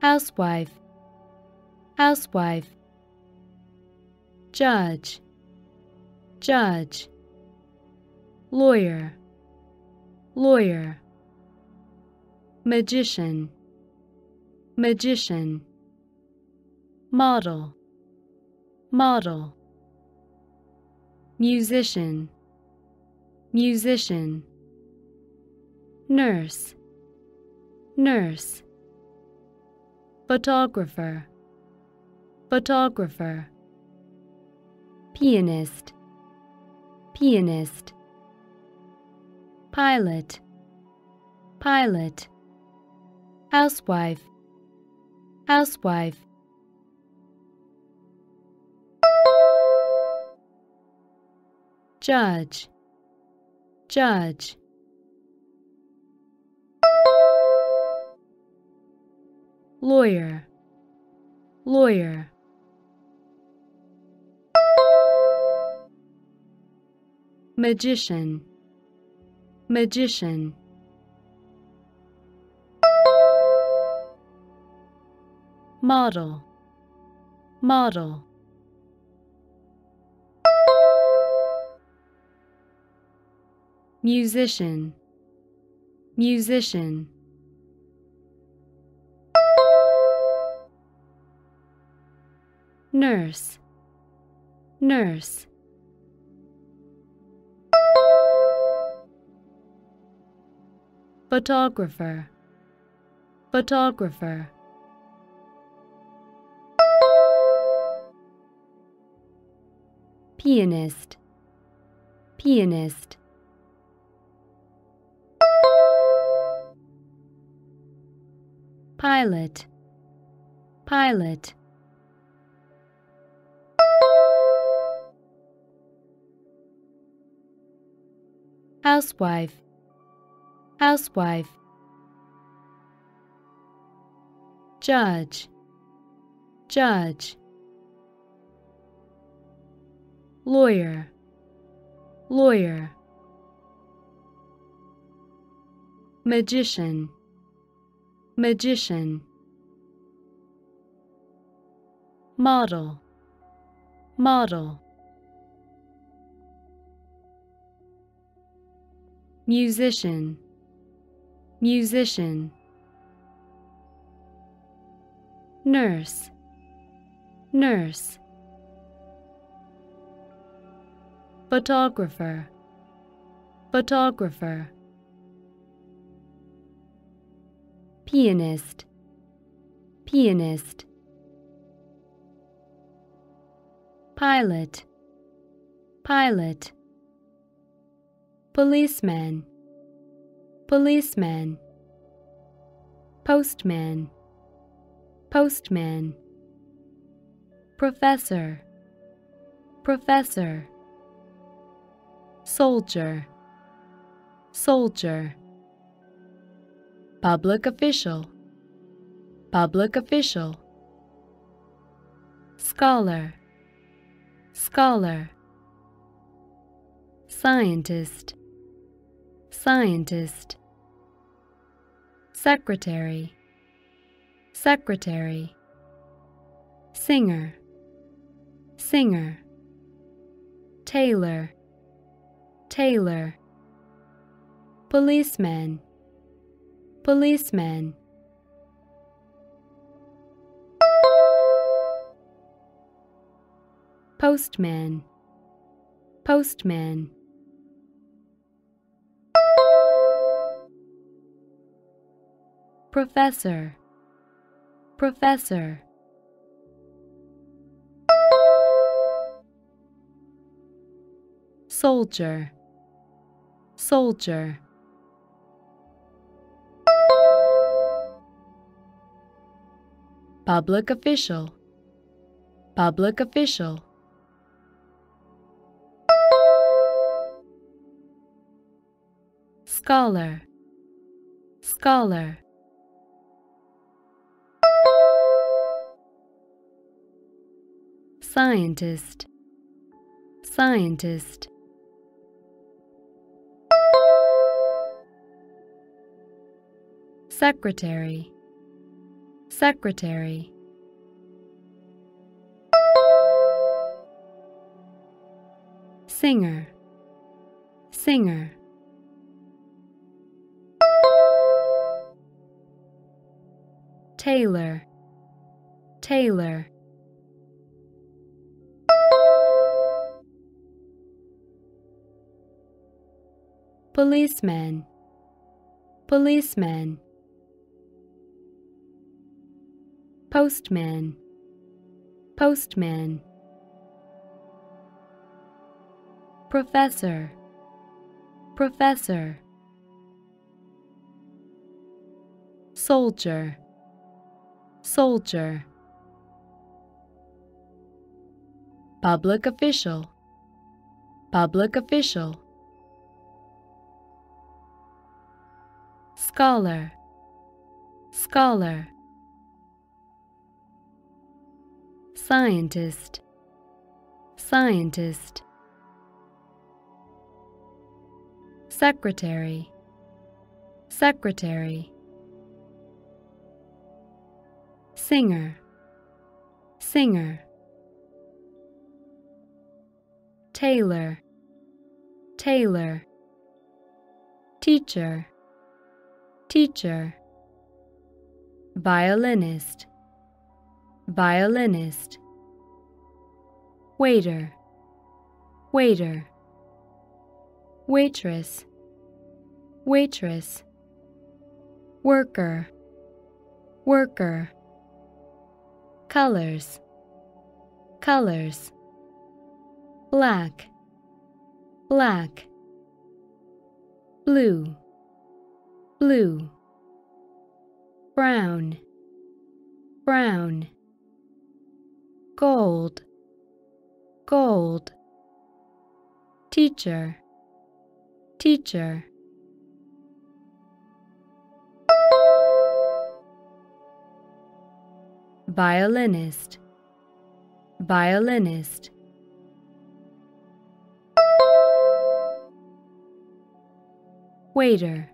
housewife, housewife, judge, judge, lawyer, lawyer, magician, magician, model, model, musician, musician, nurse, nurse, photographer, photographer, pianist, pianist, pilot, pilot, housewife, housewife. Judge, judge. Lawyer, lawyer. Magician, magician. Model, model. Musician, musician. Nurse, nurse. Photographer, photographer. Pianist, pianist. Pilot, pilot. Housewife, housewife. Judge, judge. Lawyer, lawyer. Magician, magician. Model, model. Musician, musician. Nurse, nurse. Photographer, photographer. Pianist, pianist. Pilot, pilot. Policeman, policeman. Postman, postman. Professor, professor. Soldier, soldier. Public official, public official. Scholar, scholar. Scientist, scientist. Secretary, secretary. Singer, singer. Tailor, tailor. Policeman, policeman. Postman, postman. Professor, professor. Soldier, soldier. Public official, public official. Scholar, scholar. Scientist, scientist. Secretary, secretary, singer, singer, tailor, tailor. Policeman, policeman. Postman, postman. Professor, professor. Soldier, soldier. Public official, public official. Scholar, scholar. Scientist, scientist. Secretary, secretary. Singer, singer. Tailor, tailor. Teacher, teacher. Violinist, violinist. Waiter, waiter. Waitress, waitress. Worker, worker. Colors, colors. Black, black. Blue, blue. Brown, brown. Gold, gold. Teacher, teacher. Violinist, violinist. Waiter,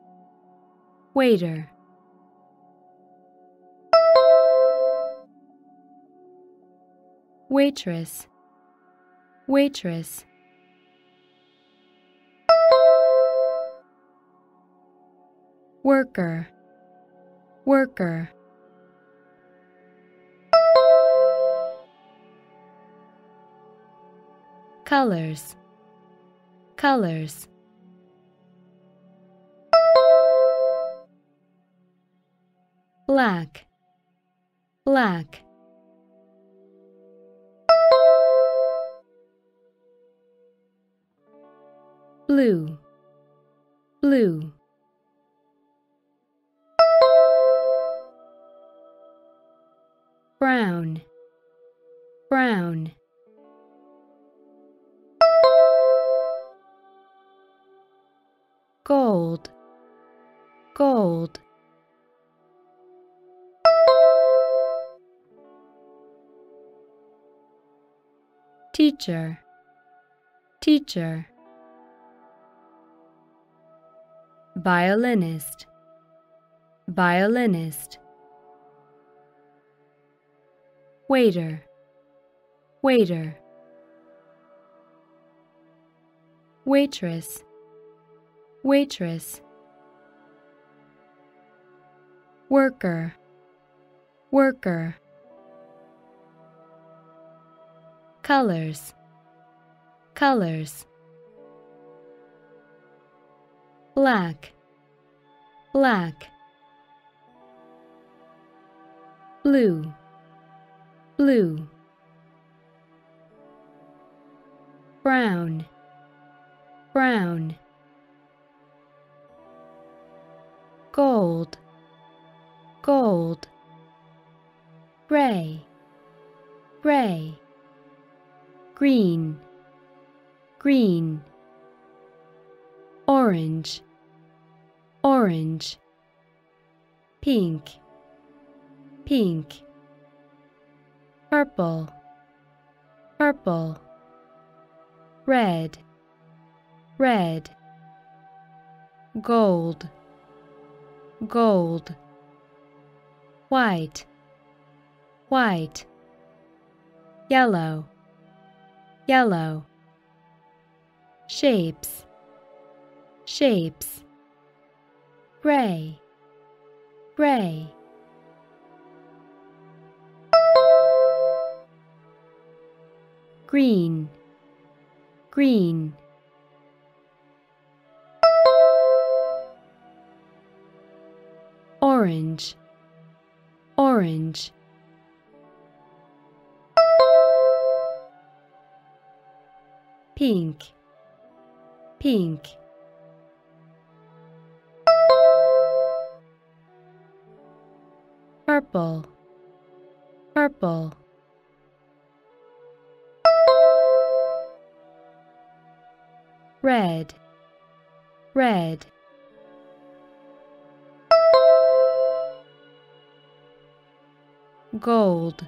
waiter. Waitress, waitress. Worker, worker. Colors, colors. Black, black. Blue, blue. Brown, brown. Gold, gold. Teacher, teacher. Violinist, violinist. Waiter, waiter. Waitress, waitress. Worker, worker. Colors, colors. Black, black. Blue, blue. Brown, brown. Gold, gold. Gray, gray. Green, green. Orange, orange. Pink, pink. Purple, purple. Red, red. Gold, gold. White, white, yellow, yellow. Shapes, shapes. Gray, gray. Green, green. Orange, orange. Pink, pink. Purple, purple. Red, red. Gold,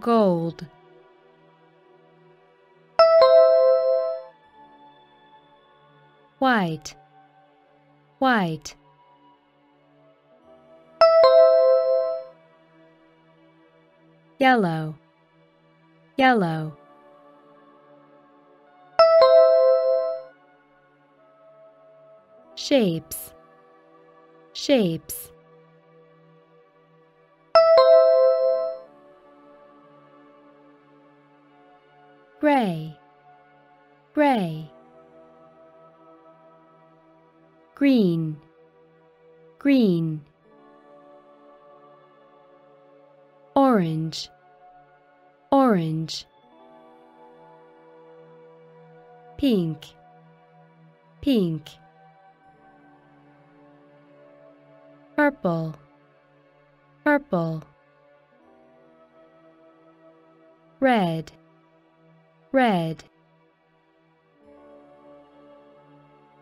gold. White, white. Yellow, yellow. Shapes, shapes. Gray, gray. Green, green. Orange, orange. Pink, pink. Purple, purple. Red, red.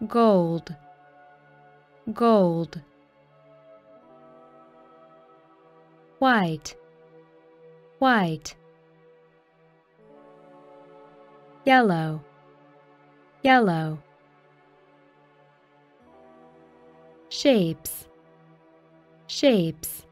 Gold, gold. White, white. Yellow, yellow. Shapes, shapes.